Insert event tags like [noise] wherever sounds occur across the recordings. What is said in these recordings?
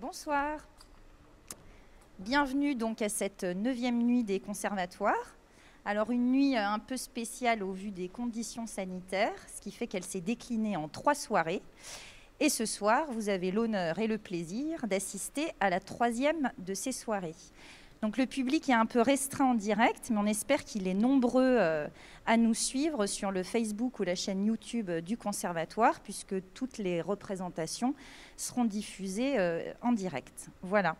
Bonsoir. Bienvenue donc à cette neuvième nuit des conservatoires. Alors une nuit un peu spéciale au vu des conditions sanitaires, ce qui fait qu'elle s'est déclinée en trois soirées. Et ce soir, vous avez l'honneur et le plaisir d'assister à la troisième de ces soirées. Donc le public est un peu restreint en direct, mais on espère qu'il est nombreux euh, à nous suivre sur le Facebook ou la chaîne YouTube du Conservatoire, puisque toutes les représentations seront diffusées euh, en direct. Voilà.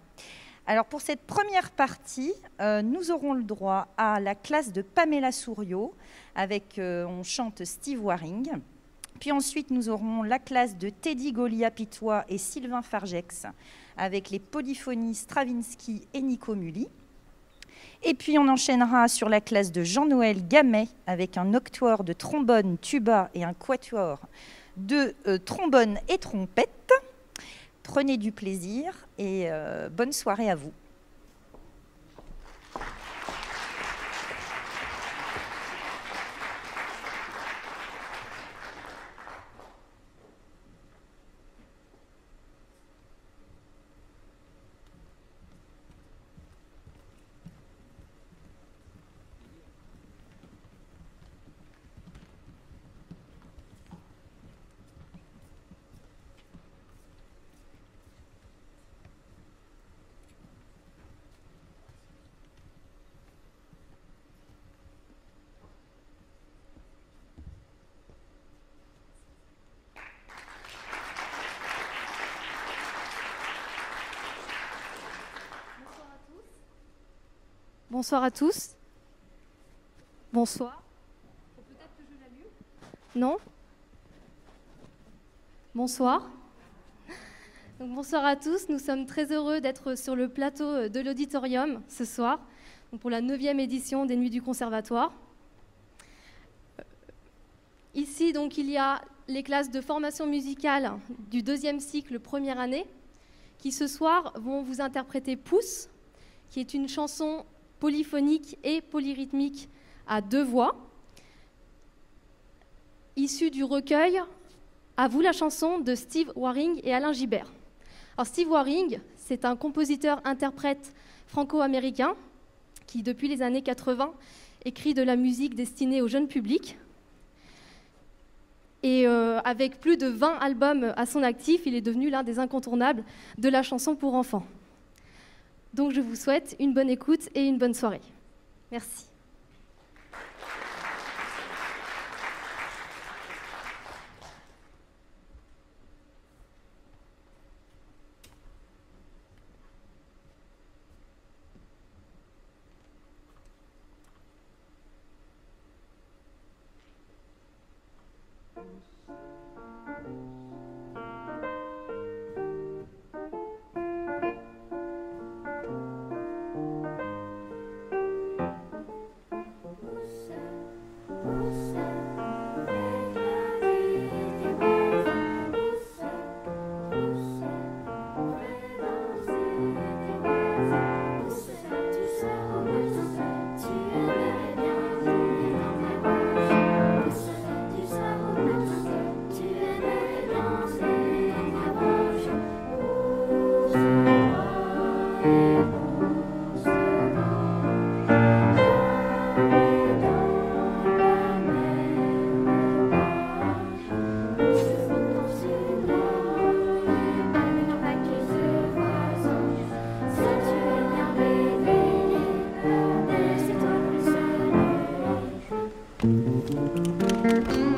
Alors pour cette première partie, euh, nous aurons le droit à la classe de Pamela Souriau, avec on chante Steve Waring. Puis ensuite, nous aurons la classe de Teddy Golia-Pitois et Sylvain Fargex avec les polyphonies Stravinsky et Nico Muli. Et puis on enchaînera sur la classe de Jean-Noël Gamet avec un octoire de trombone, tuba et un quatuor de euh, trombone et trompette. Prenez du plaisir et euh, bonne soirée à vous. Bonsoir à tous. Bonsoir. Non? Bonsoir. bonsoir à tous. Nous sommes très heureux d'être sur le plateau de l'auditorium ce soir pour la neuvième édition des Nuits du Conservatoire. Ici, donc, il y a les classes de formation musicale du deuxième cycle, première année, qui ce soir vont vous interpréter Pousse, qui est une chanson polyphonique et polyrythmique à deux voix, issu du recueil À vous la chanson de Steve Waring et Alain Gibert. Alors Steve Waring, c'est un compositeur-interprète franco-américain qui, depuis les années 80, écrit de la musique destinée au jeune public. Et euh, avec plus de 20 albums à son actif, il est devenu l'un des incontournables de la chanson pour enfants. Donc je vous souhaite une bonne écoute et une bonne soirée. Merci. Música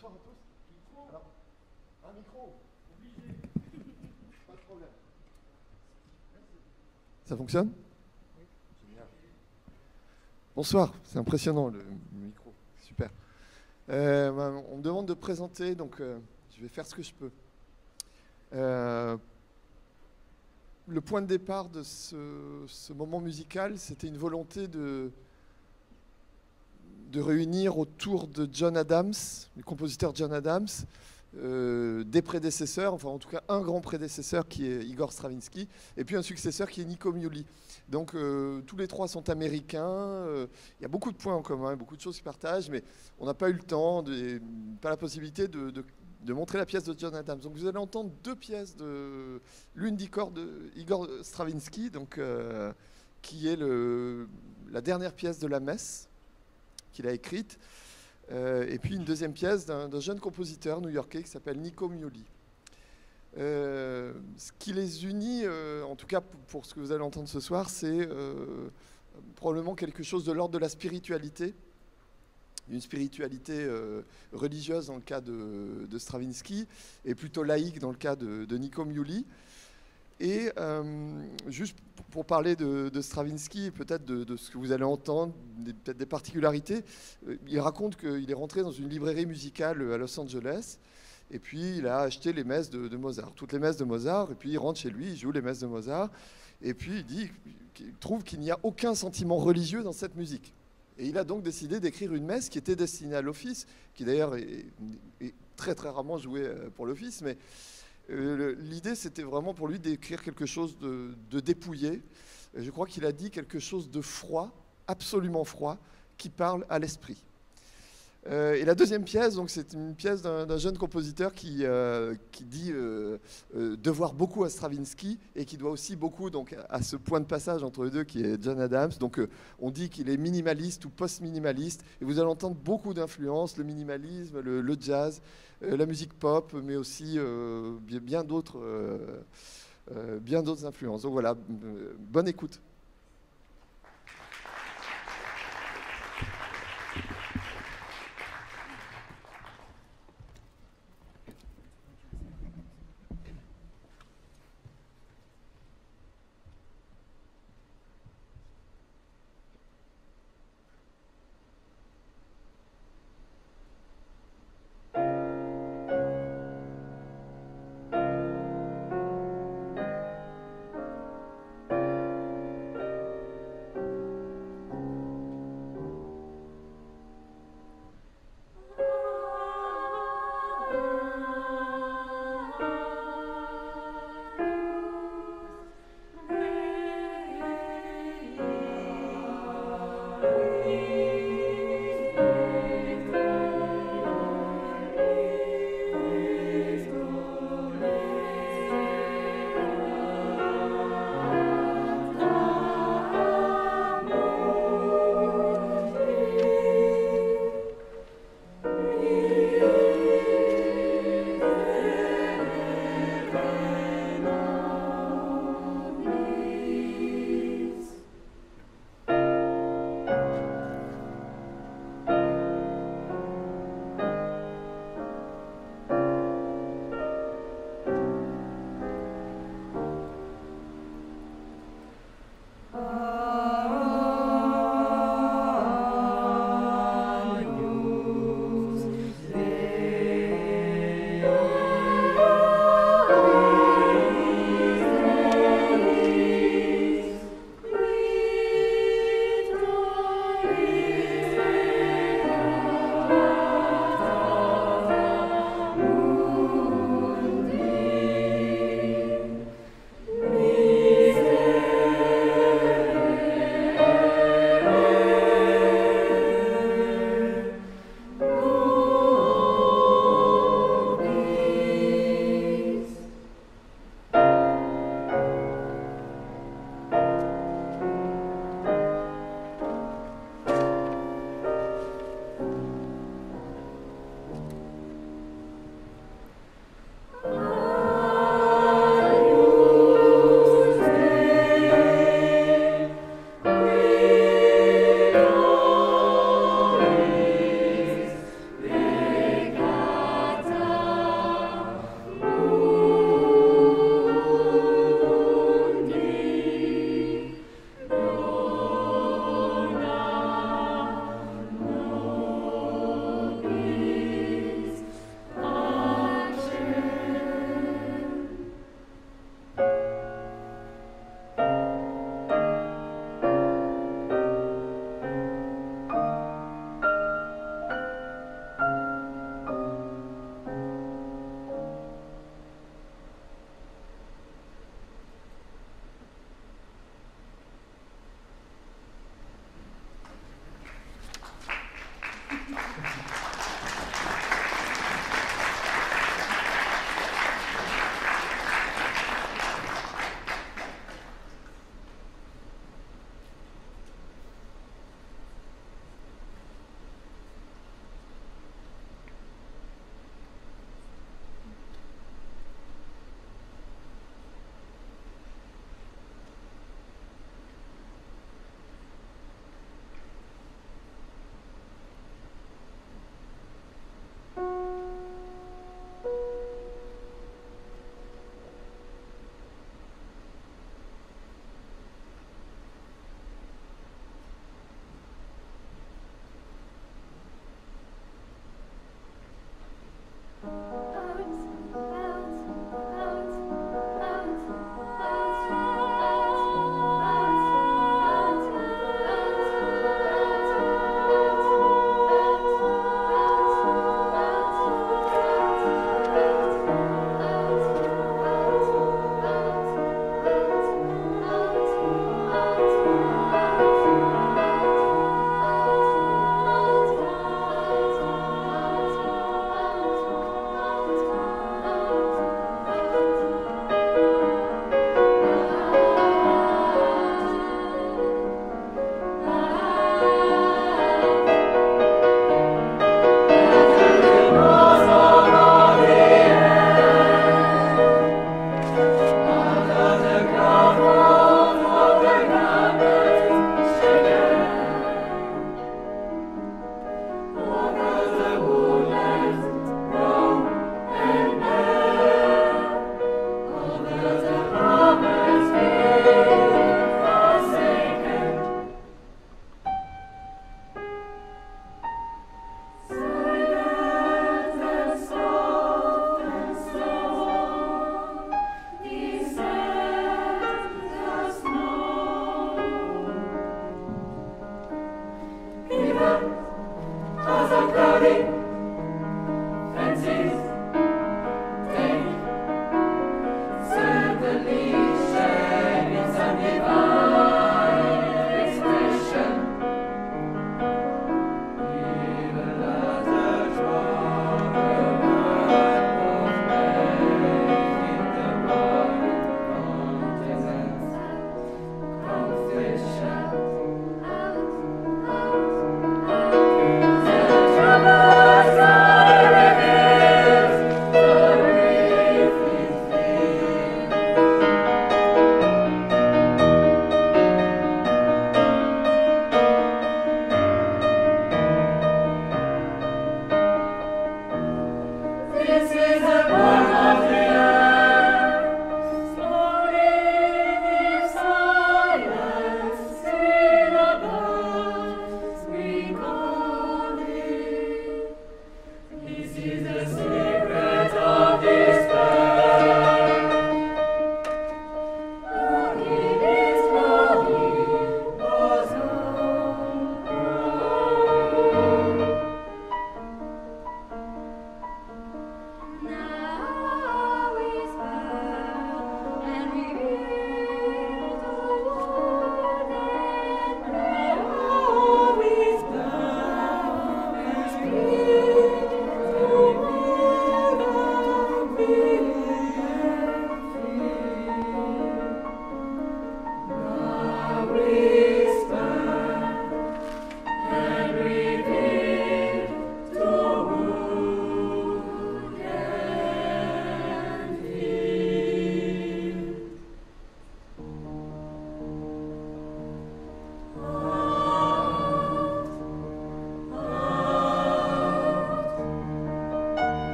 Bonsoir à tous. Alors, un micro. Obligé. [laughs] Pas de problème. Ça fonctionne? Oui. Génial. Bonsoir, c'est impressionnant le micro. Super. Euh, on me demande de présenter, donc euh, je vais faire ce que je peux. Euh, le point de départ de ce, ce moment musical, c'était une volonté de, de réunir autour de John Adams, le compositeur John Adams, euh, des prédécesseurs, enfin en tout cas un grand prédécesseur qui est Igor Stravinsky, et puis un successeur qui est Nico Muhly. Donc euh, tous les trois sont américains, euh, il y a beaucoup de points en commun, beaucoup de choses qui partagent, mais on n'a pas eu le temps, de, pas la possibilité de, de, montrer la pièce de John Adams. Donc vous allez entendre deux pièces, de l'une d'Igor Stravinsky, donc, qui est la dernière pièce de la messe qu'il a écrite. Euh, et puis une deuxième pièce d'un jeune compositeur new-yorkais qui s'appelle Nico Mioli. Euh, ce qui les unit, euh, en tout cas pour ce que vous allez entendre ce soir, c'est probablement quelque chose de l'ordre de la spiritualité, une spiritualité religieuse dans le cas de, Stravinsky, et plutôt laïque dans le cas de, Nico Mioli. Et juste pour parler de, Stravinsky peut-être de, ce que vous allez entendre, peut-être des particularités, il raconte qu'il est rentré dans une librairie musicale à Los Angeles et puis il a acheté les messes de, Mozart, toutes les messes de Mozart, et puis il rentre chez lui, il joue les messes de Mozart, et puis il dit qu'il trouve qu'il n'y a aucun sentiment religieux dans cette musique. Et il a donc décidé d'écrire une messe qui était destinée à l'office, qui d'ailleurs est, très très rarement jouée euh, pour l'office, mais euh, l'idée c'était vraiment pour lui d'écrire quelque chose de, dépouillé. Je crois qu'il a dit quelque chose de froid, absolument froid, qui parle à l'esprit. Euh, et la deuxième pièce, donc, c'est une pièce d'un jeune compositeur qui, euh, qui dit euh, devoir beaucoup à Stravinsky et qui doit aussi beaucoup donc, à ce point de passage entre les deux qui est John Adams. Donc on dit qu'il est minimaliste ou post-minimaliste. Et vous allez entendre beaucoup d'influences, le minimalisme, le, le jazz, la musique pop, mais aussi bien d'autres bien d'autres influences. Donc voilà, bonne écoute.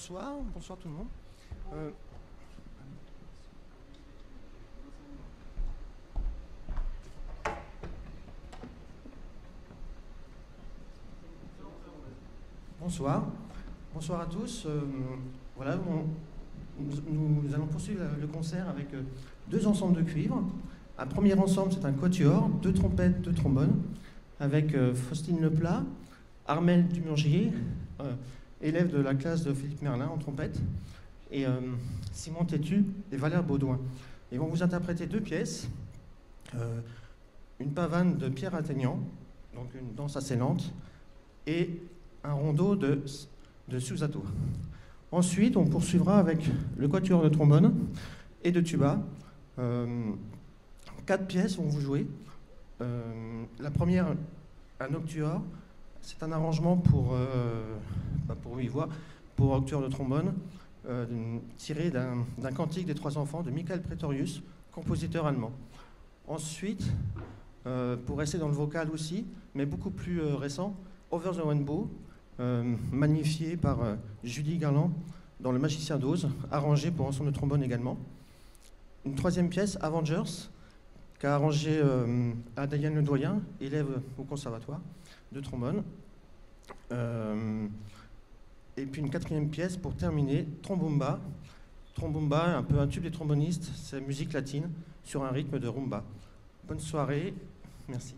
Bonsoir, bonsoir tout le monde. Euh, Bonsoir, bonsoir à tous. Euh, nous, allons poursuivre le concert avec euh, deux ensembles de cuivre. Un premier ensemble, c'est un quatuor, deux trompettes, deux trombones, avec Faustine Leplat, Armel Dumurgier, élève de la classe de Philippe Merlin en trompette, et euh, Simon Tétu et Valère Baudouin. Ils vont vous interpréter deux pièces. Euh, une pavane de Pierre Atteignant, donc une danse assez lente, et un rondeau de, de Susato. Ensuite, on poursuivra avec le quatuor de trombone et de tuba. Euh, quatre pièces vont vous jouer. la première, un noctuor, c'est un arrangement pour, euh, bah, pour huit voix, pour octueur de trombone, euh, tiré d'un cantique des trois enfants de Michael Pretorius, compositeur allemand. Ensuite, euh, pour rester dans le vocal aussi, mais beaucoup plus récent, Over the Rainbow, magnifié par Julie Garland dans Le Magicien d'Oz, arrangé pour ensemble de trombone également. Une troisième pièce, Avengers, qu'a arrangé à Diane Ledoyen, élève au conservatoire de trombone. Euh, et puis une quatrième pièce pour terminer, Trombomba. Trombomba, un peu un tube des trombonistes, c'est musique latine sur un rythme de rumba. Bonne soirée, merci.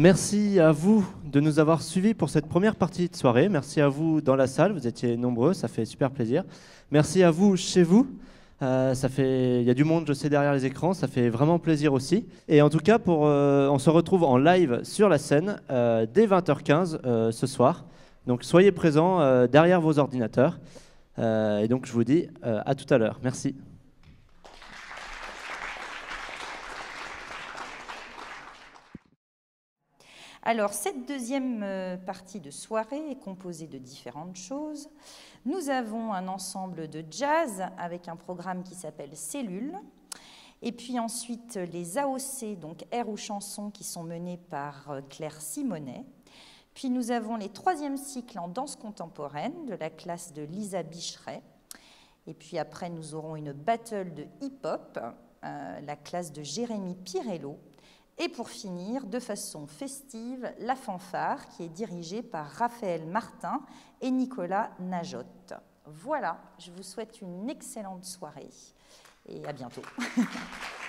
Merci à vous de nous avoir suivis pour cette première partie de soirée. Merci à vous dans la salle, vous étiez nombreux, ça fait super plaisir. Merci à vous chez vous. Euh, ça fait, il y a du monde, je sais, derrière les écrans, ça fait vraiment plaisir aussi. Et en tout cas, euh, on se retrouve en live sur la scène euh, dès 20h15 ce soir. Donc soyez présents derrière vos ordinateurs. et donc je vous dis à tout à l'heure. Merci. Alors, cette deuxième partie de soirée est composée de différentes choses. Nous avons un ensemble de jazz avec un programme qui s'appelle Cellule. Et puis ensuite les AOC, donc air ou chansons, qui sont menés par euh, Claire Simonet. Puis nous avons les troisièmes cycles en danse contemporaine de la classe de Lisa Bicheret. Et puis après, nous aurons une battle de hip-hop, euh, la classe de Jérémy Pirello. Et pour finir, de façon festive, la fanfare qui est dirigée par Raphaël Martin et Nicolas Najot. Voilà, je vous souhaite une excellente soirée et à bientôt. [laughs]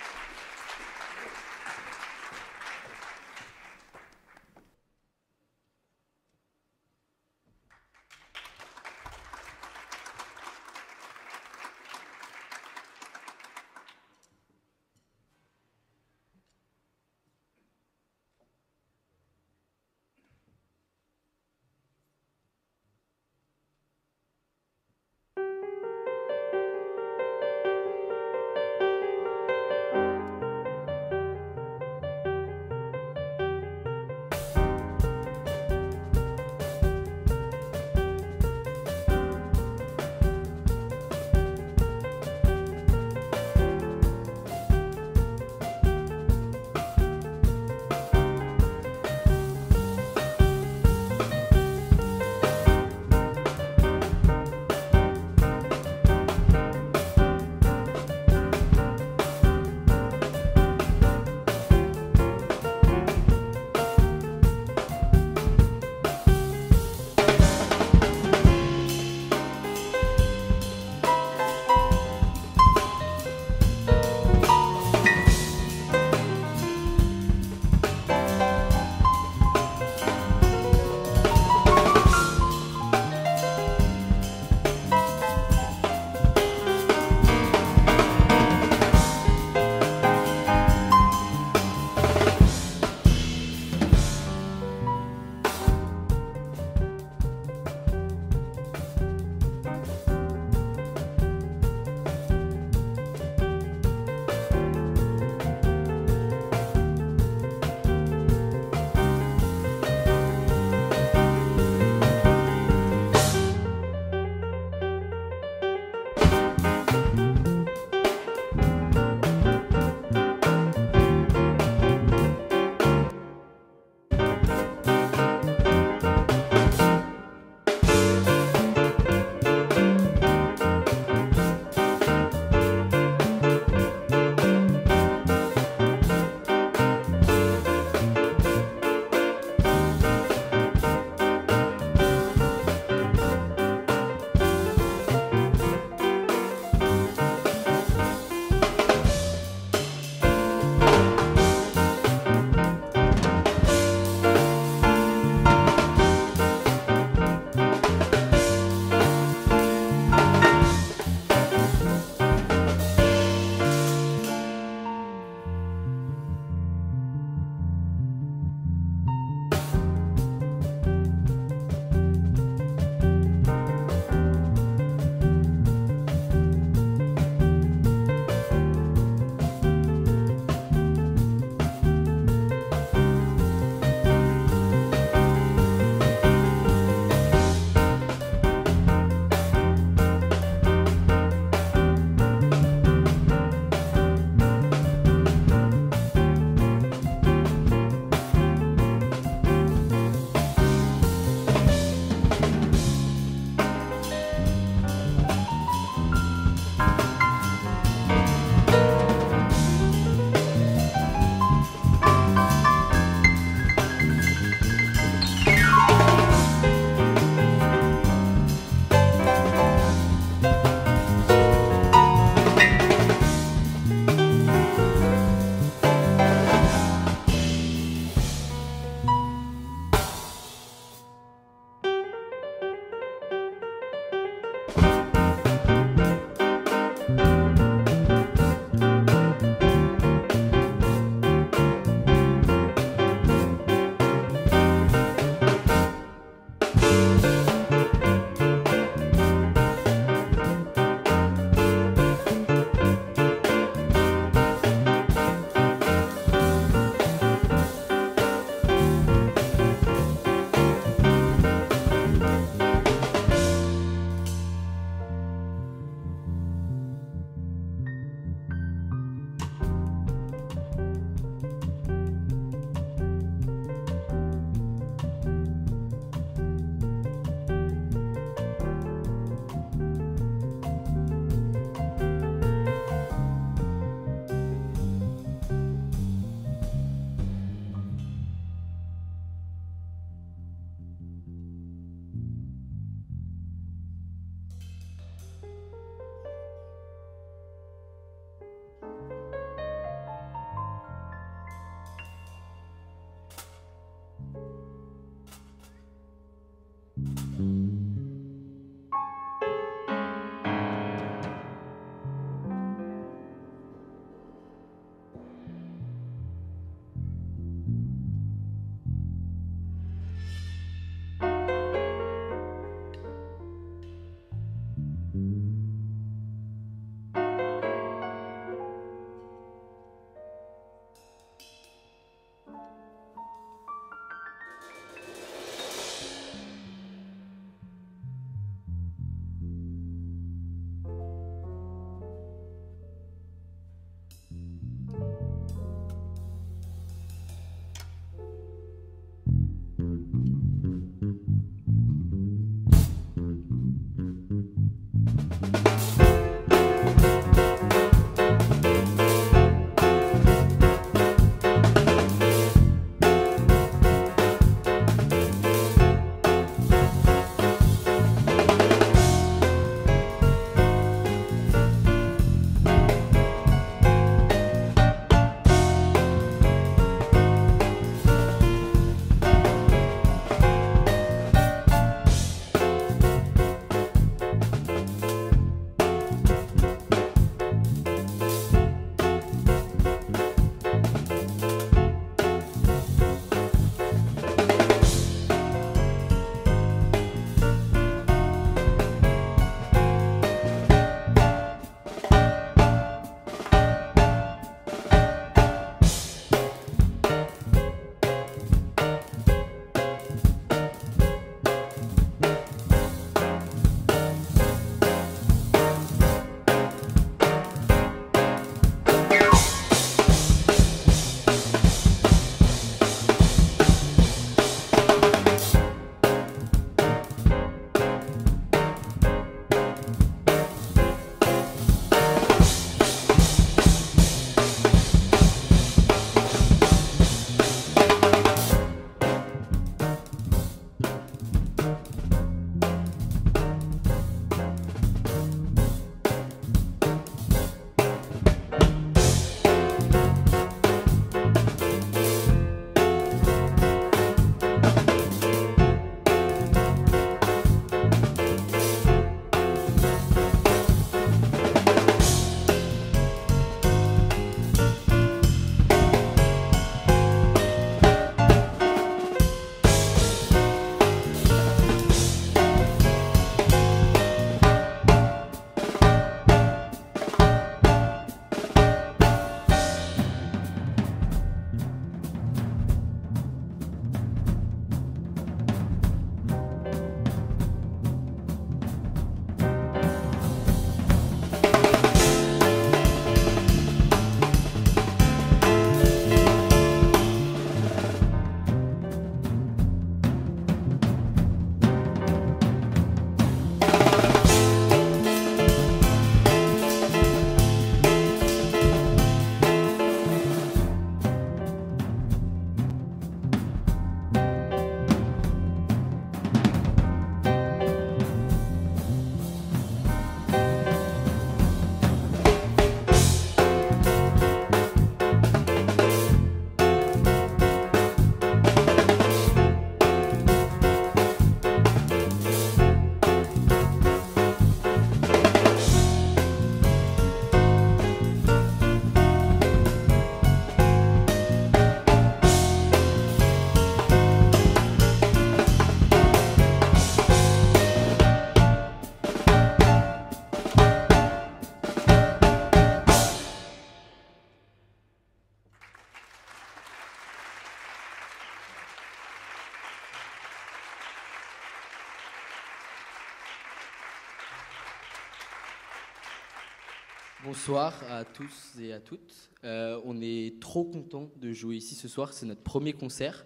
Bonsoir à tous et à toutes. Euh, on est trop content de jouer ici ce soir. C'est notre premier concert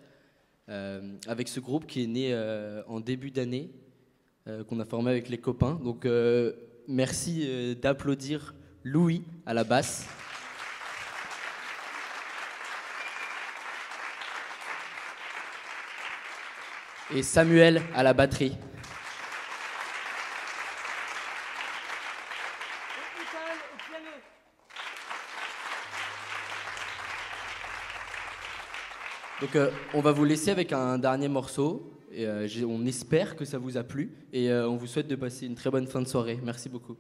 euh, avec ce groupe qui est né euh, en début d'année, qu'on a formé avec les copains. Donc merci d'applaudir Louis à la basse. Et Samuel à la batterie. Donc euh, on va vous laisser avec un dernier morceau. Et, euh, on espère que ça vous a plu et euh, on vous souhaite de passer une très bonne fin de soirée. Merci beaucoup.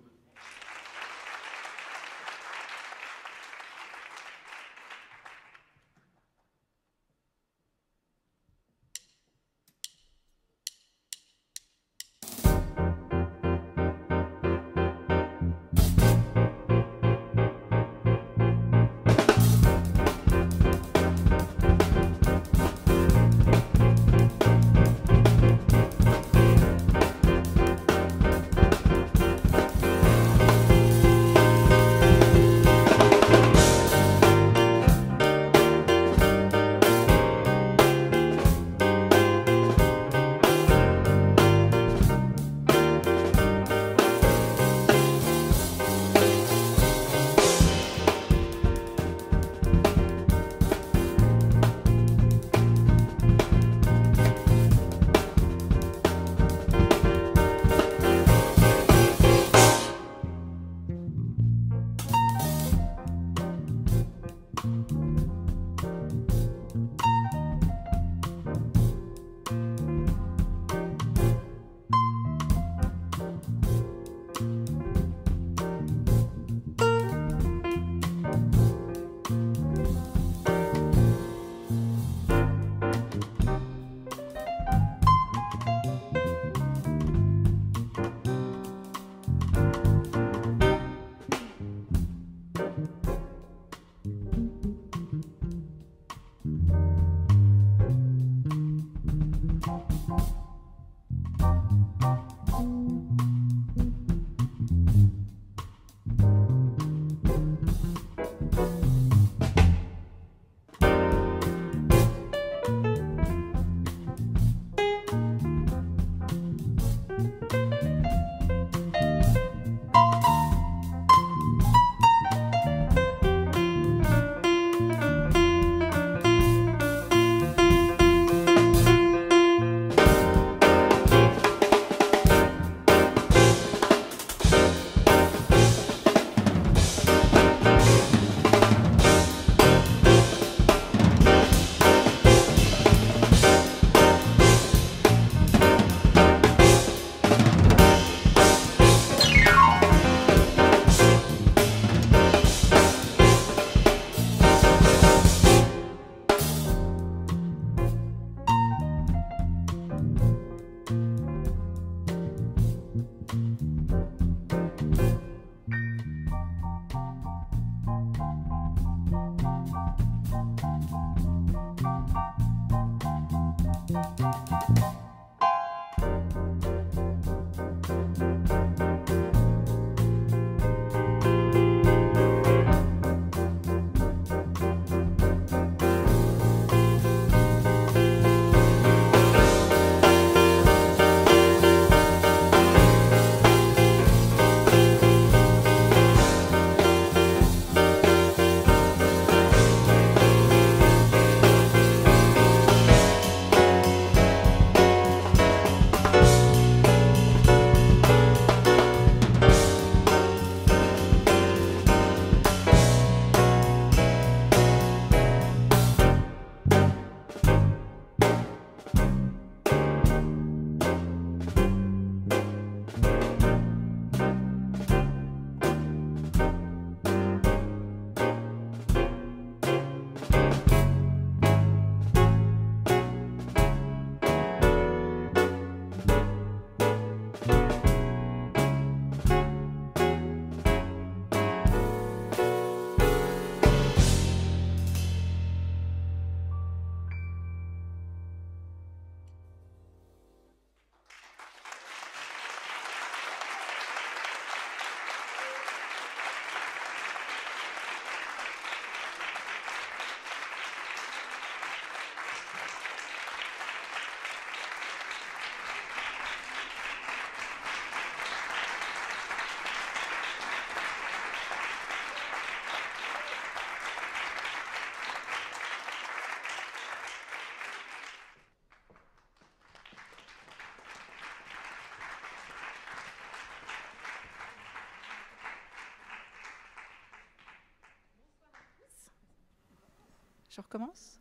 Je recommence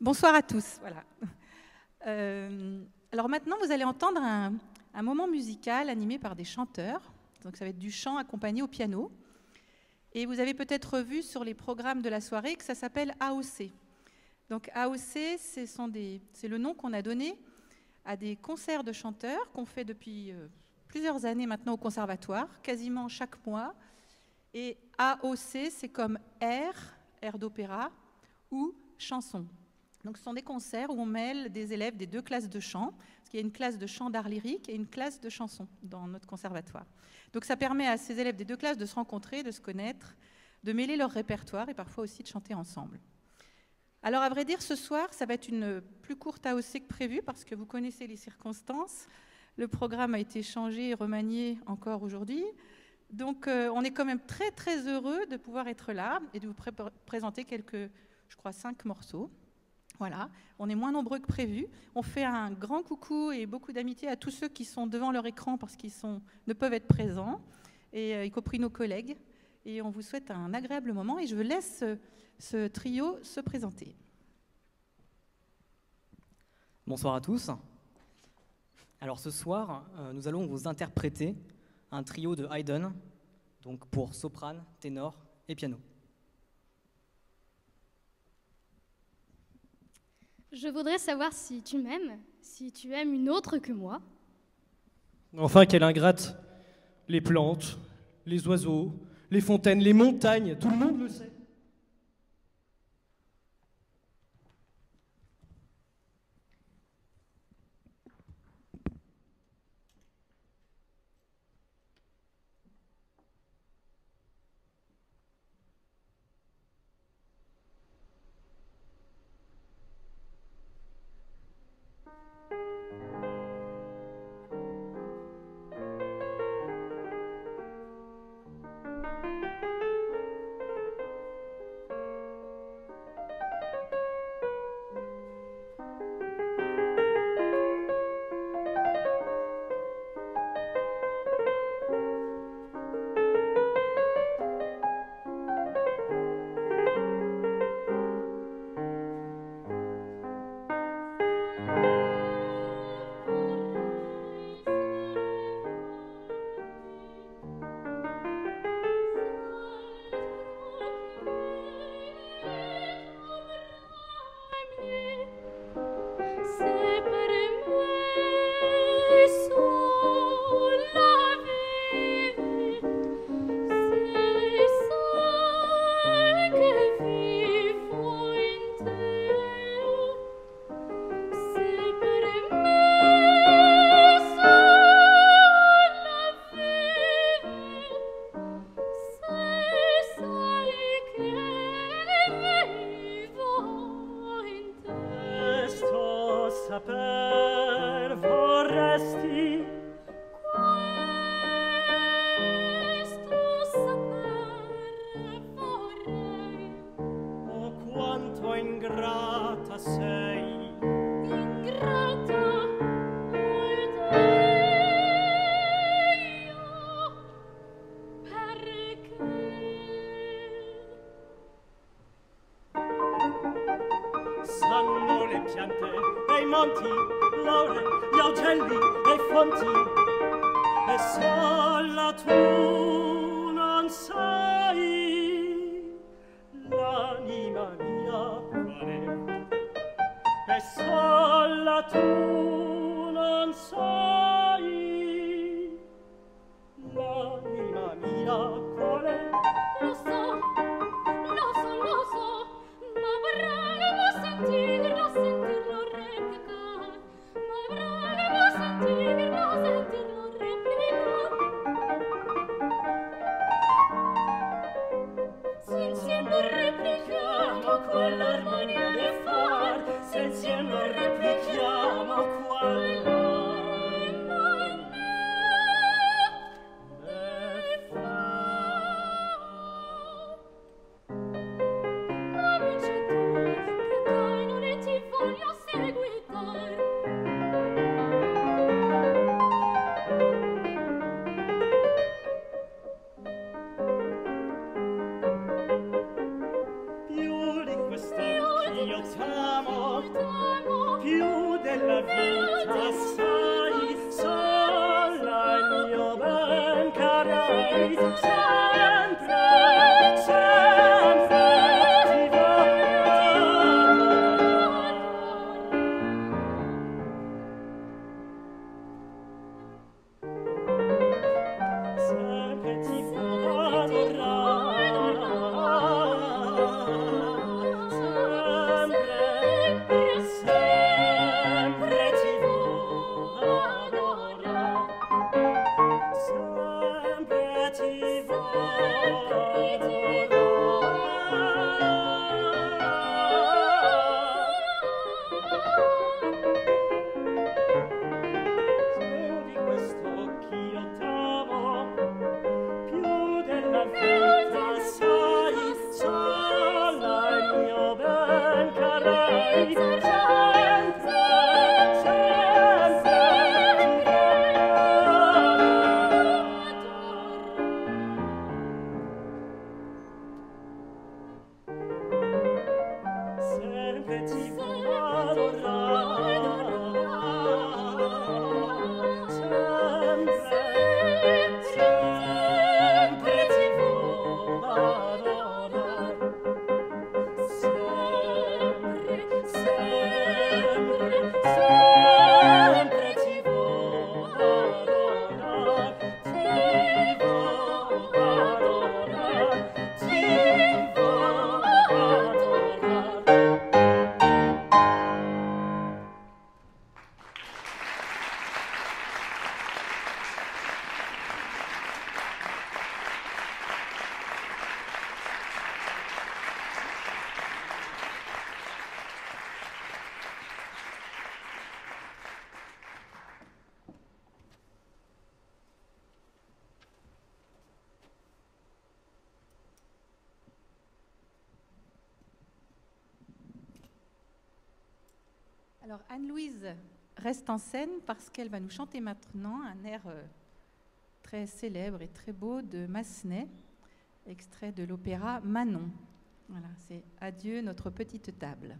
Bonsoir à tous. Voilà. Euh, alors maintenant, vous allez entendre un, un, moment musical animé par des chanteurs. Donc ça va être du chant accompagné au piano. Et vous avez peut-être vu sur les programmes de la soirée que ça s'appelle AOC. Donc AOC, c'est le nom qu'on a donné à des concerts de chanteurs qu'on fait depuis euh, plusieurs années maintenant au conservatoire, quasiment chaque mois. Et AOC, c'est comme air, air d'opéra, ou chanson. Donc ce sont des concerts où on mêle des élèves des deux classes de chant, parce qu'il y a une classe de chant d'art lyrique et une classe de chanson dans notre conservatoire. Donc ça permet à ces élèves des deux classes de se rencontrer, de se connaître, de mêler leur répertoire et parfois aussi de chanter ensemble. Alors à vrai dire, ce soir, ça va être une plus courte AOC que prévu parce que vous connaissez les circonstances. Le programme a été changé et remanié encore aujourd'hui. Donc euh, on est quand même très très heureux de pouvoir être là et de vous présenter quelques, je crois, cinq morceaux. Voilà, on est moins nombreux que prévu. On fait un grand coucou et beaucoup d'amitié à tous ceux qui sont devant leur écran parce qu'ils ne peuvent être présents, et, euh, y compris nos collègues. Et on vous souhaite un agréable moment et je laisse ce trio se présenter. Bonsoir à tous. Alors ce soir, euh, nous allons vous interpréter un trio de Haydn, donc pour soprane, ténor et piano. Je voudrais savoir si tu m'aimes, si tu aimes une autre que moi. Enfin, quelle ingrate Les plantes, les oiseaux, les fontaines, les montagnes, tout le monde le sait. Anne-Louise reste en scène parce qu'elle va nous chanter maintenant un air euh, très célèbre et très beau de Massenet, extrait de l'opéra Manon. Voilà, c'est Adieu notre petite table.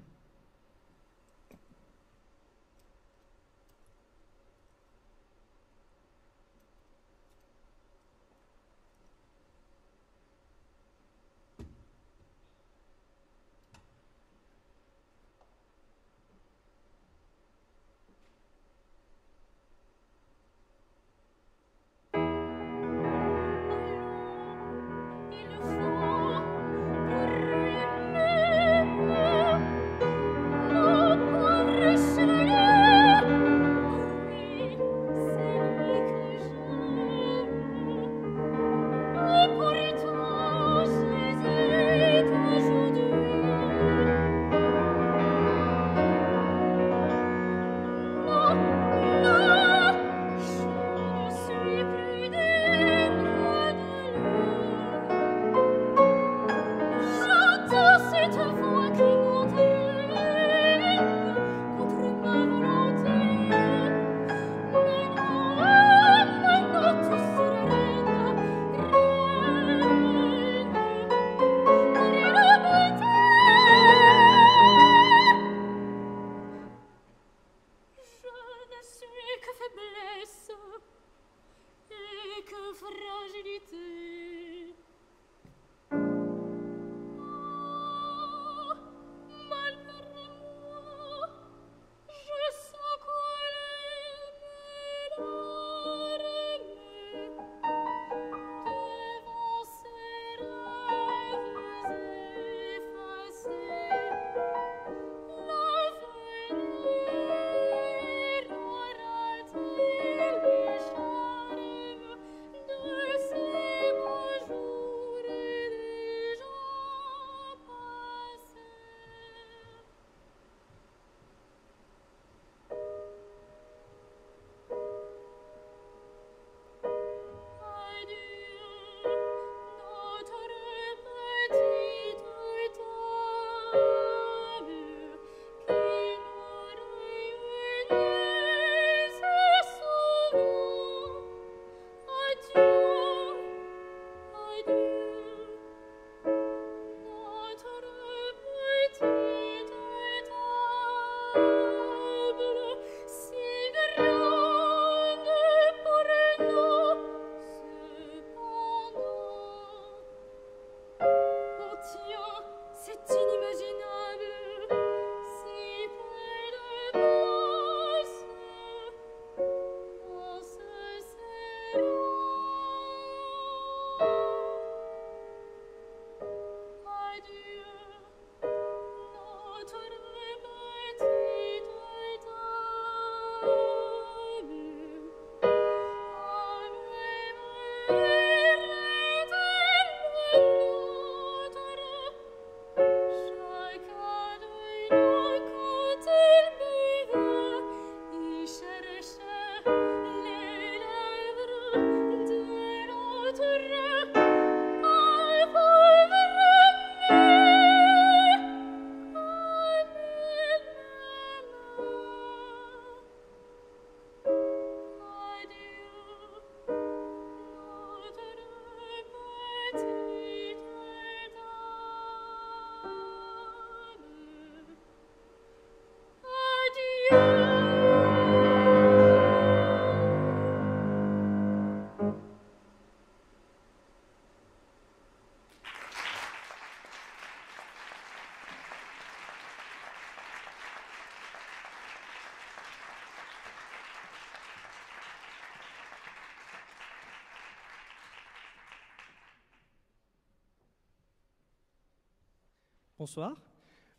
Bonsoir.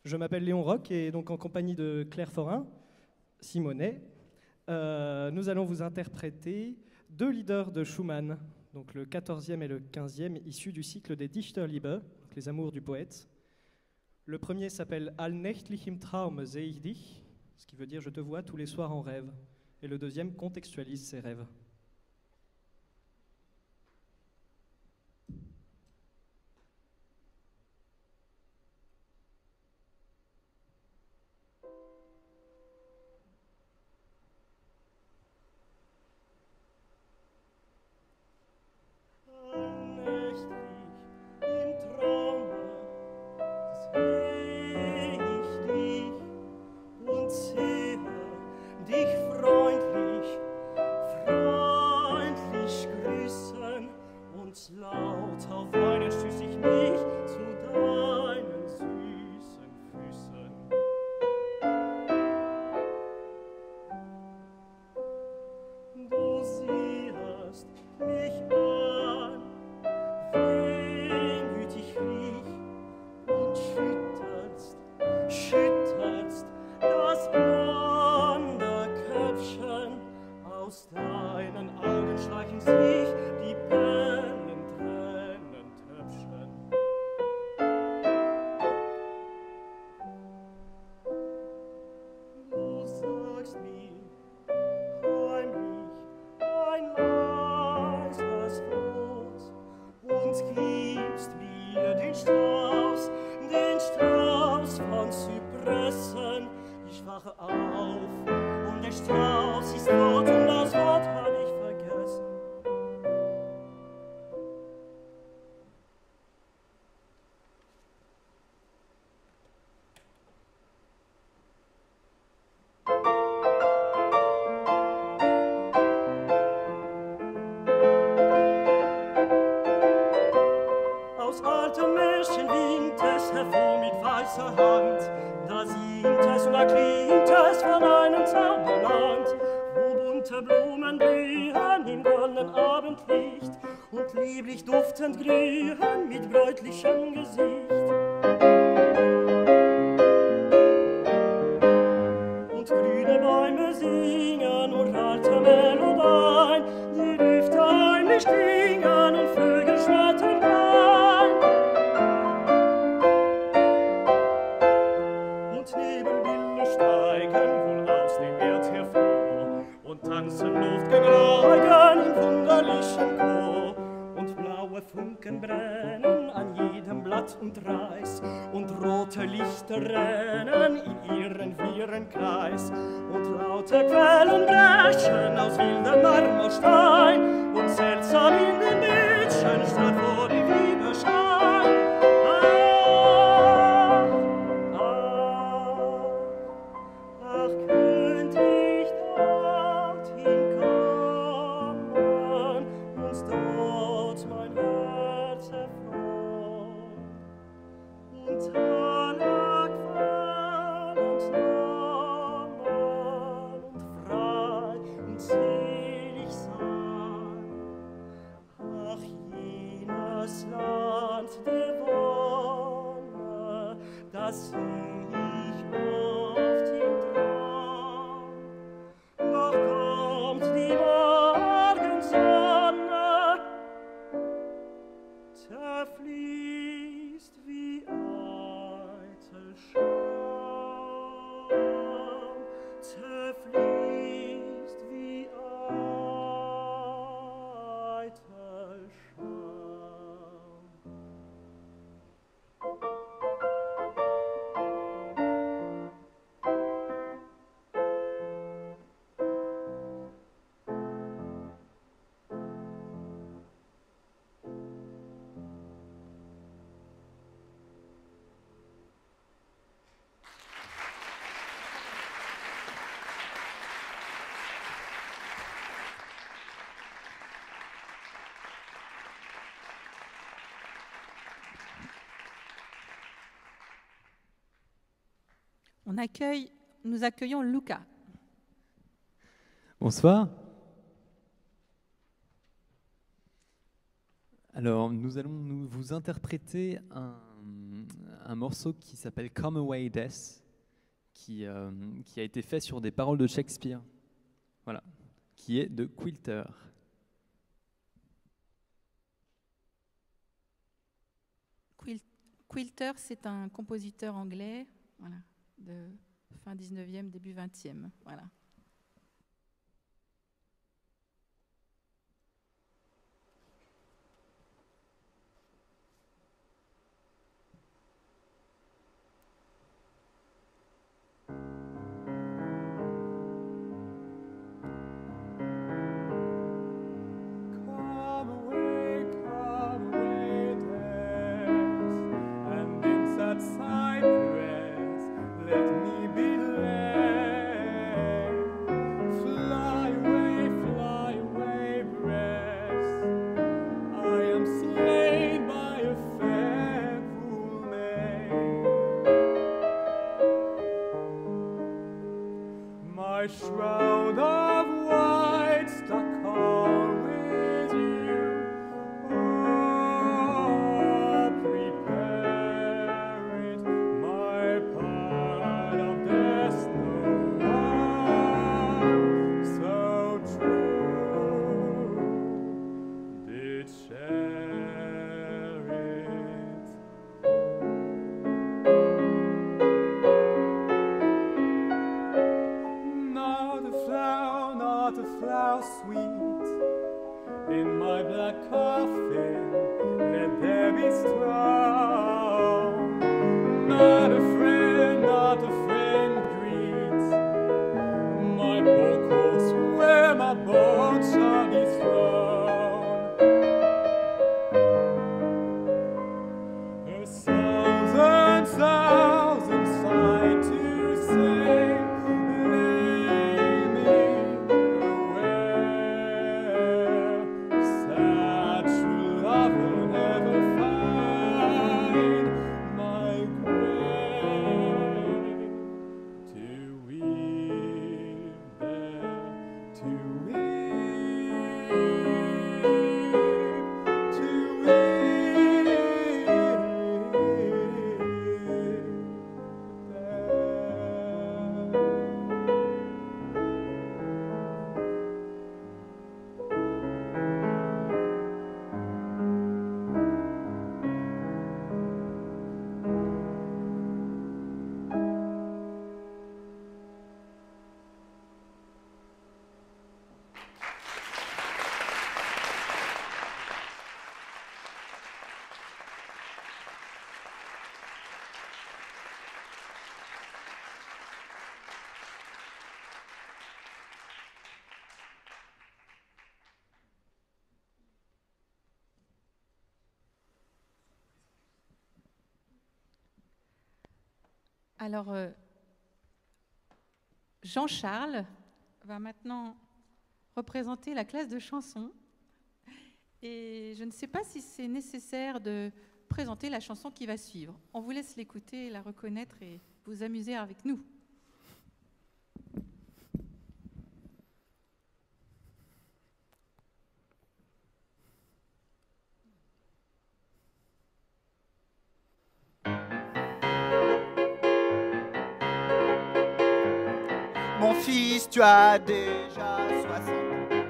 Je m'appelle Léon Roch et donc en compagnie de Claire Forin, Simonet, euh, nous allons vous interpréter deux leaders de Schumann, donc le 14e et le 15e, issus du cycle des Dichterliebe, les amours du poète. Le premier s'appelle Al nächtlich im Traum sehe ich dich, ce qui veut dire je te vois tous les soirs en rêve. Et le deuxième contextualise ses rêves. zarte Hand, da singt es und da klingt es von einem Zauberland, wo bunte Blumen blühen im goldenen Abendlicht und lieblich duftend grühen mit bräutlichem Gesicht. Nous accueillons Luca. Bonsoir. Alors, nous allons nous, vous interpréter un, morceau qui s'appelle Come Away Death, qui, euh, qui a été fait sur des paroles de Shakespeare. Voilà, qui est de Quilter. Quilter, c'est un compositeur anglais. Voilà de fin 19e, début 20e. Voilà. Alors, euh, Jean-Charles va maintenant représenter la classe de chansons. Et je ne sais pas si c'est nécessaire de présenter la chanson qui va suivre. On vous laisse l'écouter, la reconnaître et vous amuser avec nous. Tu as déjà 60 ans.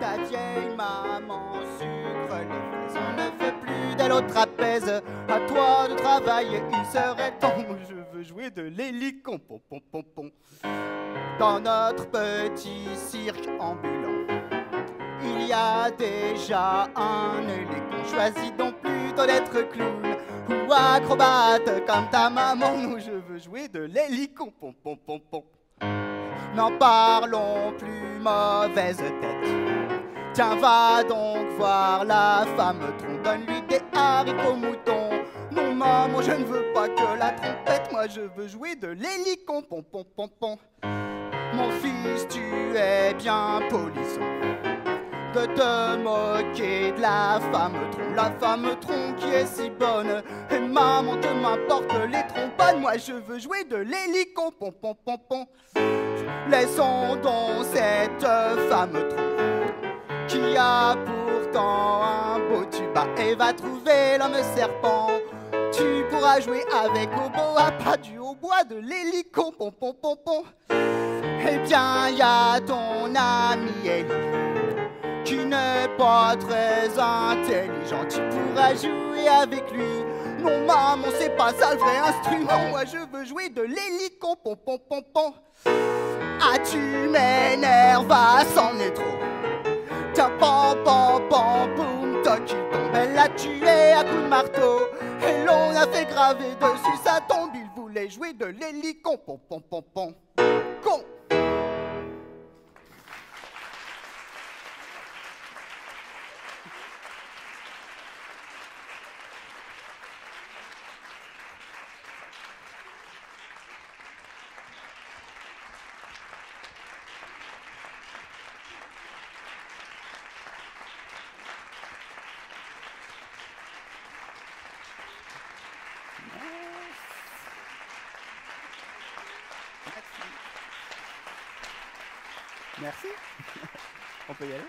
Ta vieille maman sucre les fraises. On ne fait plus d'elle au trapèze. À toi de travailler, il serait temps. Je veux jouer de l'hélicon, pom pom pom pom. Dans notre petit cirque ambulant, il y a déjà un hélicon. Choisis donc plutôt d'être clown ou acrobate comme ta maman. Je veux jouer de l'hélicon, pom pom pom pom. N'en parlons plus, mauvaise tête. Tiens, va donc voir la femme tronc, donne-lui des haricots moutons. Non, maman, je ne veux pas que la trompette, moi je veux jouer de l'hélicon, pom pom pom pom. Mon fils, tu es bien polisson de te moquer de la femme tronc, la femme tronc qui est si bonne. Et maman, que m'importe les trombones, moi je veux jouer de l'hélicon, pom pom pom pom. Laissons donc cette femme tronc qui a pourtant un beau tuba et va trouver l'homme serpent. Tu pourras jouer avec Bobo à pas du hautbois de l'hélico, pom pom pom pom. Eh bien, y a ton ami Ellie n'est pas très intelligent. Tu pourras jouer avec lui. Non, maman, c'est pas ça le vrai instrument. Moi, je veux jouer de l'hélico, pom pom pom pom. Ah, tu m'énerves, ah, c'en est trop. Tiens, pam pam pam, boum, toc, il tombe. Elle l'a tué à coups de marteau. Et l'on a fait graver dessus sa tombe. Il voulait jouer de l'hélicon, pom pom pom pom. Con. Merci. On peut y aller?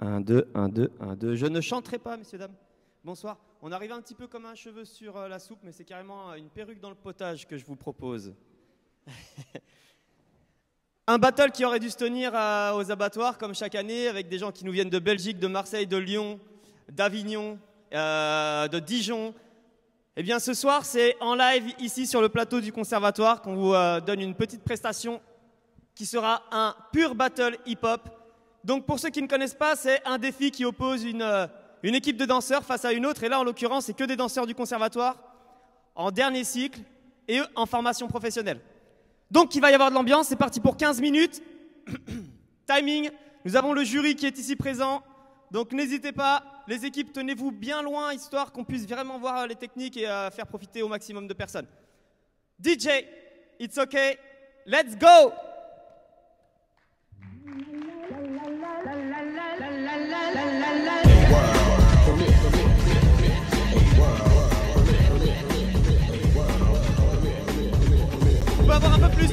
1, 2, 1, 2, 1, 2. Je ne chanterai pas, messieurs, dames. Bonsoir. On arrive un petit peu comme un cheveu sur euh, la soupe, mais c'est carrément euh, une perruque dans le potage que je vous propose. [laughs] un battle qui aurait dû se tenir euh, aux abattoirs, comme chaque année, avec des gens qui nous viennent de Belgique, de Marseille, de Lyon, d'Avignon, de Dijon. Eh bien, ce soir, c'est en live ici sur le plateau du conservatoire qu'on vous donne une petite prestation qui sera un pur battle hip-hop. Donc, pour ceux qui ne connaissent pas, c'est un défi qui oppose une, euh, une équipe de danseurs face à une autre. Et là, en l'occurrence, c'est que des danseurs du conservatoire en dernier cycle et en formation professionnelle. Donc, il va y avoir de l'ambiance. C'est parti pour 15 minutes. [coughs] Timing. Nous avons le jury qui est ici présent. Donc, n'hésitez pas. Les équipes, tenez-vous bien loin, histoire qu'on puisse vraiment voir les techniques et euh, faire profiter au maximum de personnes. DJ, it's okay. Let's go!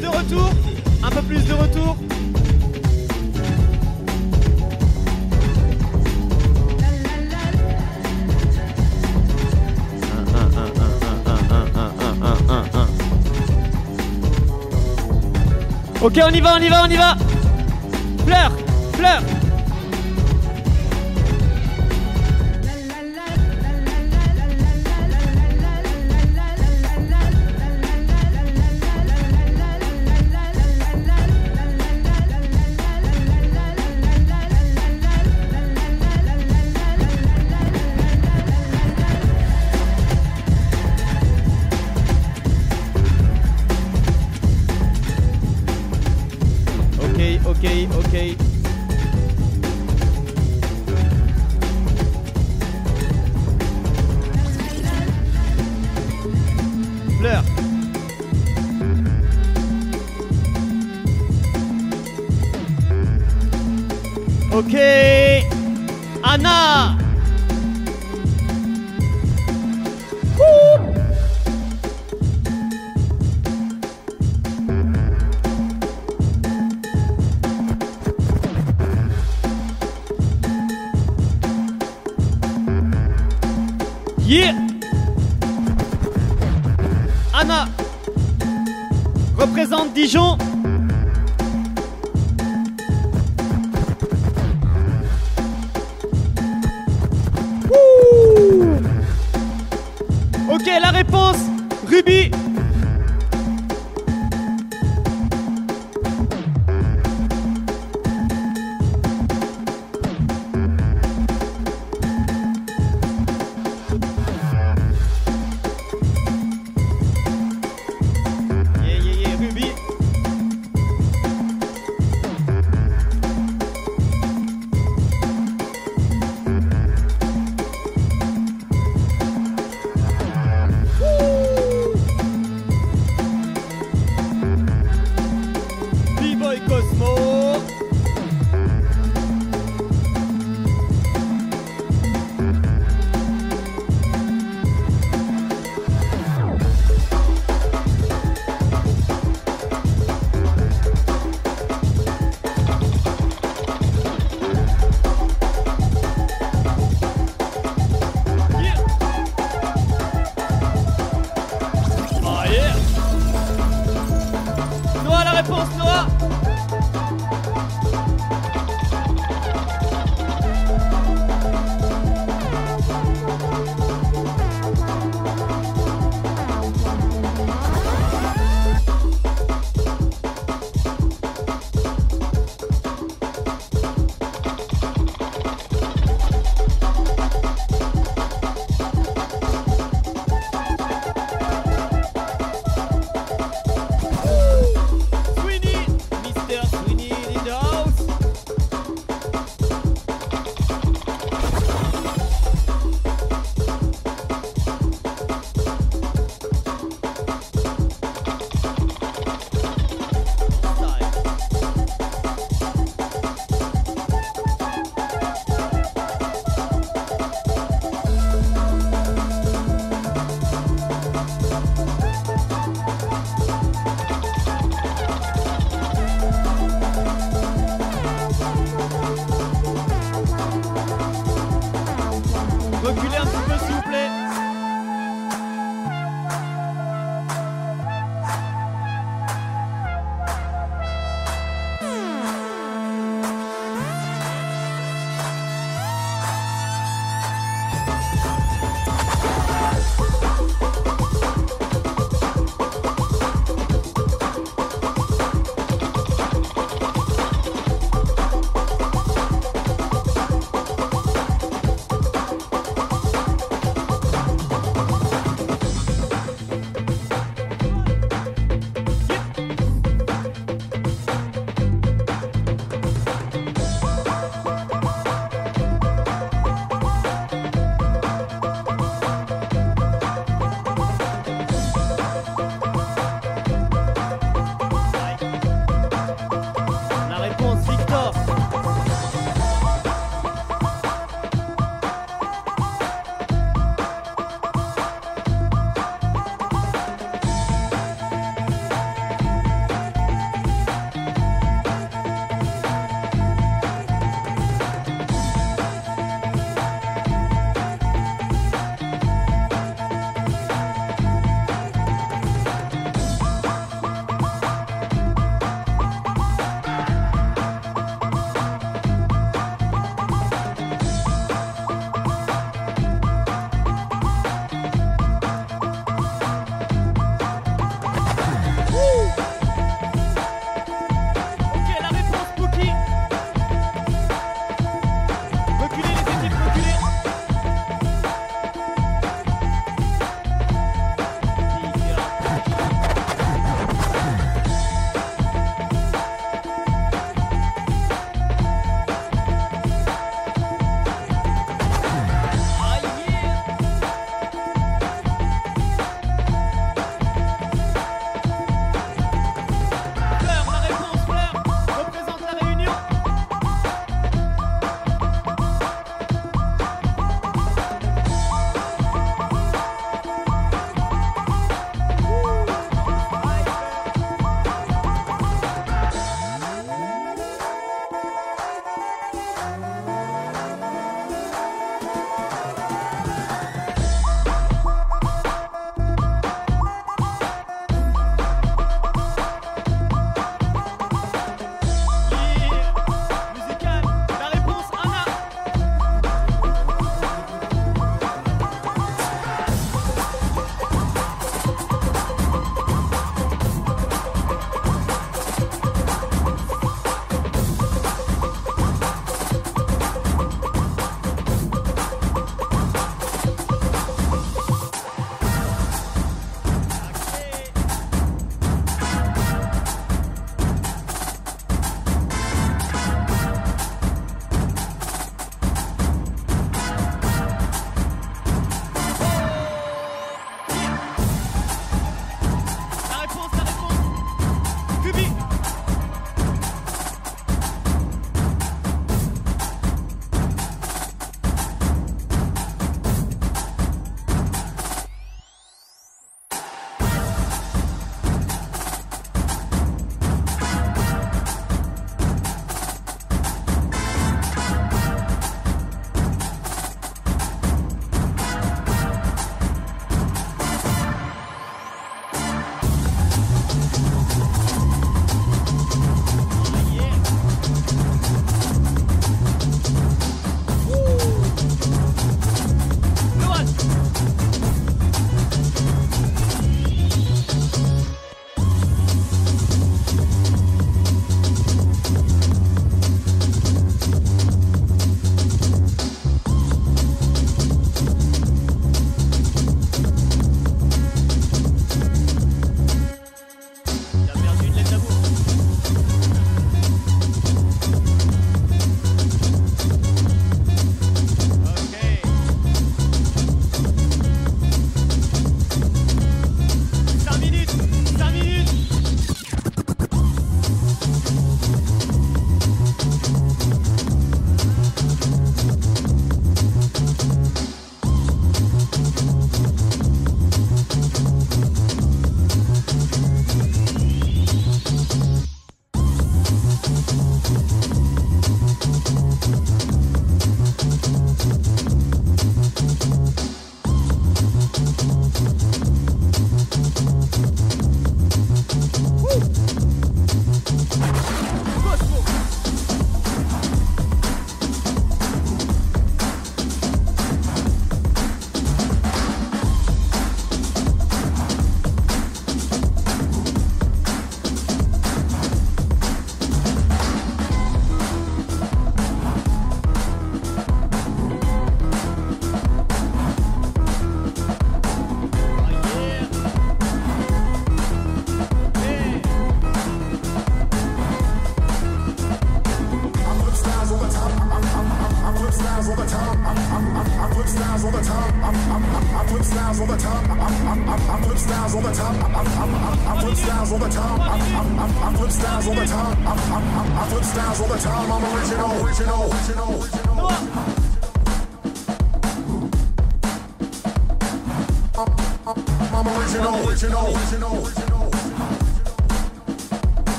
De retour Un peu plus de retour. Ok, on y va, on y va, on y va. Fleur, fleur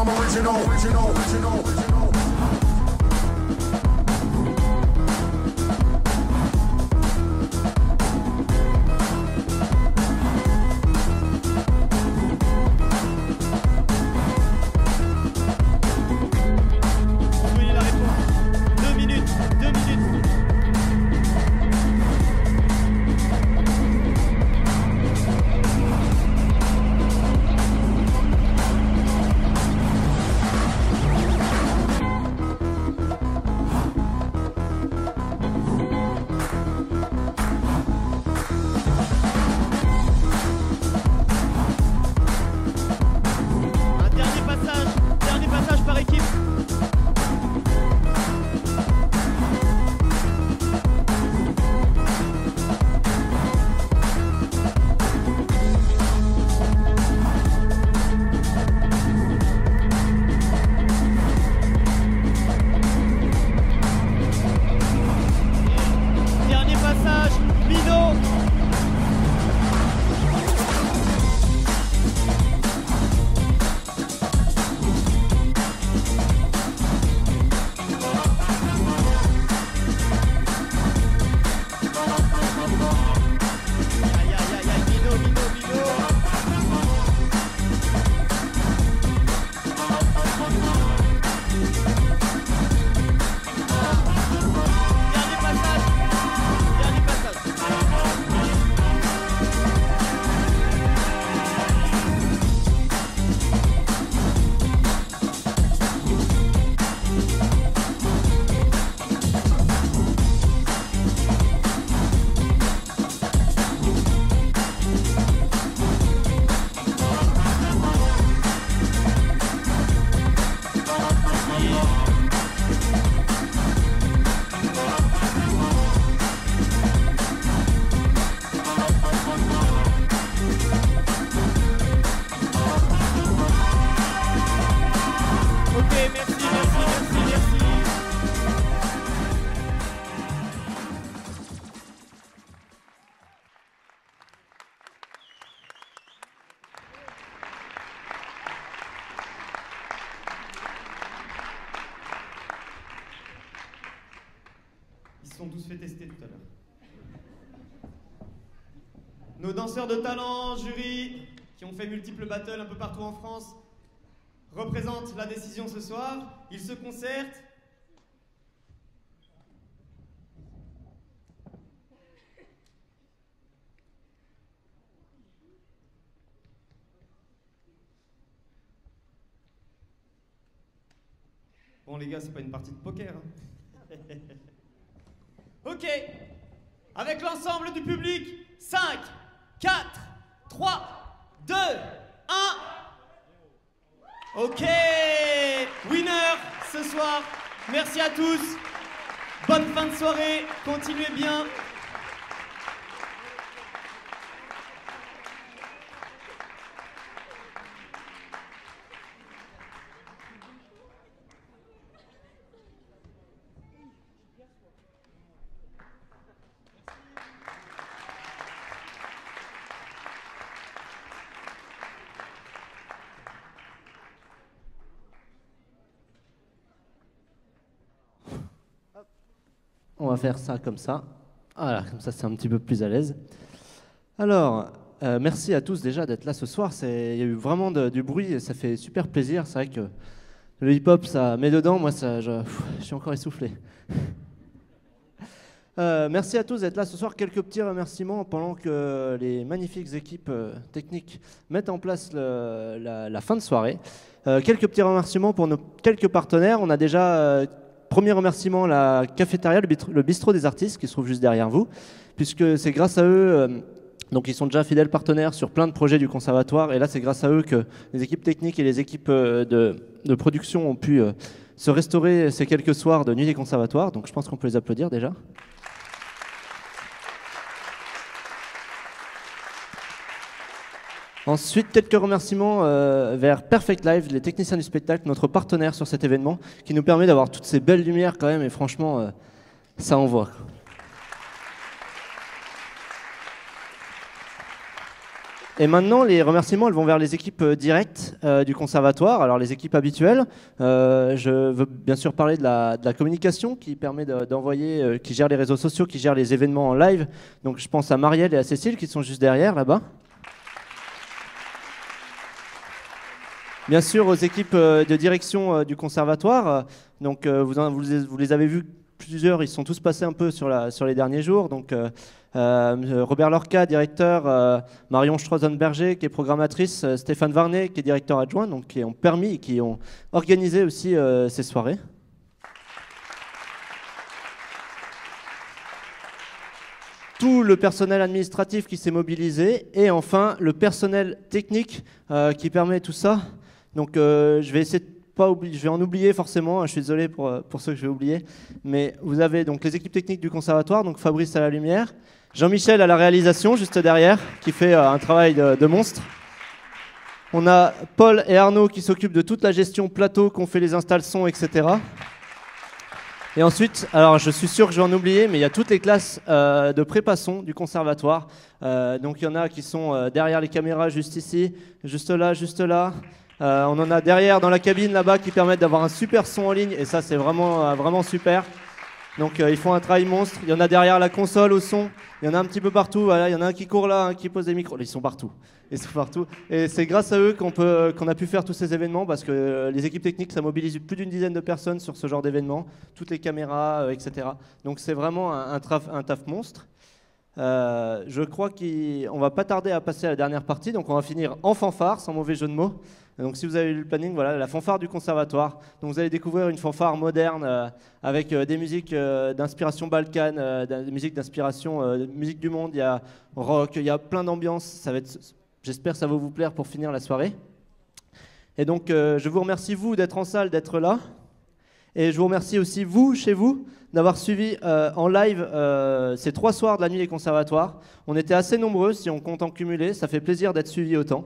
I'm original, original, original, Nos danseurs de talent, jury, qui ont fait multiples battles un peu partout en France, représentent la décision ce soir. Ils se concertent. Bon les gars, c'est pas une partie de poker. hein. [laughs] ok. Avec l'ensemble du public, 5, 4, 3, 2, 1. Ok. Winner ce soir. Merci à tous. Bonne fin de soirée. Continuez bien. On va faire ça comme ça. Voilà, comme ça c'est un petit peu plus à l'aise. Alors, euh, merci à tous déjà d'être là ce soir. Il y a eu vraiment du bruit et ça fait super plaisir. C'est vrai que le hip-hop, ça met dedans. Moi, je, suis encore essoufflé. Euh, merci à tous d'être là ce soir. Quelques petits remerciements pendant que les magnifiques équipes euh, techniques mettent en place la, fin de soirée. Quelques petits remerciements pour nos quelques partenaires. On a déjà, premier remerciement, la cafétéria, le bistrot, le bistrot des artistes qui se trouve juste derrière vous, puisque c'est grâce à eux. euh, donc ils sont déjà fidèles partenaires sur plein de projets du conservatoire et là c'est grâce à eux que les équipes techniques et les équipes euh, de, de production ont pu euh, se restaurer ces quelques soirs de nuit des conservatoires. Donc je pense qu'on peut les applaudir déjà. Ensuite, quelques remerciements euh, vers Perfect Live, les techniciens du spectacle, notre partenaire sur cet événement, qui nous permet d'avoir toutes ces belles lumières quand même, et franchement, euh, ça envoie. Et maintenant, les remerciements elles vont vers les équipes euh, directes euh, du conservatoire. Alors, les équipes habituelles, je veux bien sûr parler de la, communication qui permet de- d'envoyer, qui gère les réseaux sociaux, qui gère les événements en live. Donc, je pense à Marielle et à Cécile qui sont juste derrière là-bas. Bien sûr, aux équipes euh, de direction euh, du conservatoire. Euh, Donc, vous, les- avez vus plusieurs, ils sont tous passés un peu sur, les derniers jours. Donc, Robert Lorca, directeur, Marion Strozenberger, qui est programmatrice, Stéphane Varnet, qui est directeur adjoint, donc qui ont permis, qui ont organisé aussi ces soirées. tout le personnel administratif qui s'est mobilisé et enfin le personnel technique qui permet tout ça. Donc euh, je vais essayer de pas oublier, je vais en oublier forcément, hein, je suis désolé pour, euh, pour ceux que je vais oublier, mais vous avez donc les équipes techniques du conservatoire, donc Fabrice à la lumière, Jean-Michel à la réalisation juste derrière, qui fait euh, un travail de, monstre. On a Paul et Arnaud qui s'occupent de toute la gestion plateau, qu'on fait les installs son, etc. Et ensuite, alors je suis sûr que je vais en oublier, mais il y a toutes les classes de prépa-son du conservatoire. Donc il y en a qui sont derrière les caméras, juste ici, juste là, juste là. Euh, on en a derrière dans la cabine là-bas qui permettent d'avoir un super son en ligne, et ça c'est vraiment, euh, vraiment super. Donc euh, ils font un travail monstre. Il y en a derrière la console au son. Il y en a un petit peu partout. Voilà, il y en a un qui court là, un qui pose des micros. Ils sont partout. Ils sont partout. Et c'est grâce à eux qu'on peut, qu'on a pu faire tous ces événements parce que les équipes techniques, ça mobilise plus d'une dizaine de personnes sur ce genre d'événement, toutes les caméras, etc. Donc c'est vraiment un, traf- un taf monstre. Je crois qu'on va pas tarder à passer à la dernière partie, donc on va finir en fanfare, sans mauvais jeu de mots. Donc si vous avez lu le planning, voilà la fanfare du conservatoire. Donc vous allez découvrir une fanfare moderne euh, avec euh, des musiques euh, d'inspiration balkane, euh, des musiques d'inspiration euh, musique du monde. Il y a rock, il y a plein d'ambiance. Ça va être, j'espère ça va vous plaire pour finir la soirée. Et donc euh, je vous remercie vous d'être en salle, d'être là. Et je vous remercie aussi, vous, chez vous, d'avoir suivi euh, en live euh, ces trois soirs de la nuit des conservatoires. On était assez nombreux, si on compte en cumuler. Ça fait plaisir d'être suivi autant.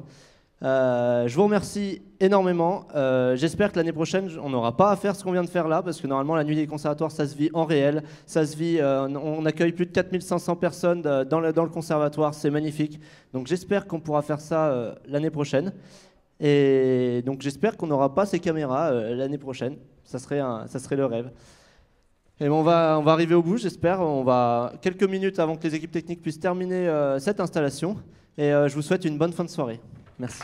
Euh, je vous remercie énormément. Euh, J'espère que l'année prochaine, on n'aura pas à faire ce qu'on vient de faire là, parce que normalement, la nuit des conservatoires, ça se vit en réel. Ça se vit, euh, on accueille plus de 4500 personnes dans le, conservatoire. C'est magnifique. Donc j'espère qu'on pourra faire ça l'année prochaine. Et donc j'espère qu'on n'aura pas ces caméras l'année prochaine. Ça serait, ça serait le rêve. Et on, va, on va arriver au bout, j'espère. On va quelques minutes avant que les équipes techniques puissent terminer cette installation. Et je vous souhaite une bonne fin de soirée. Merci.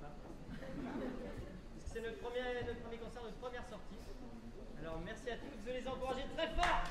pas. C'est notre premier, notre concert, notre première sortie. Alors merci à tous de les encourager très fort.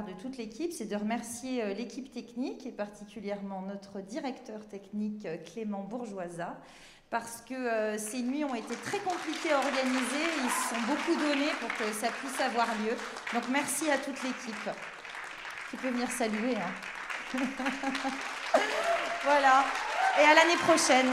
De toute l'équipe, c'est de remercier euh, l'équipe technique et particulièrement notre directeur technique euh, Clément Bourgeoisa, parce que euh, ces nuits ont été très compliquées à organiser. Ils se sont beaucoup donnés pour que ça puisse avoir lieu. Donc, merci à toute l'équipe. Tu peux venir saluer. hein. [laughs] voilà. Et à l'année prochaine.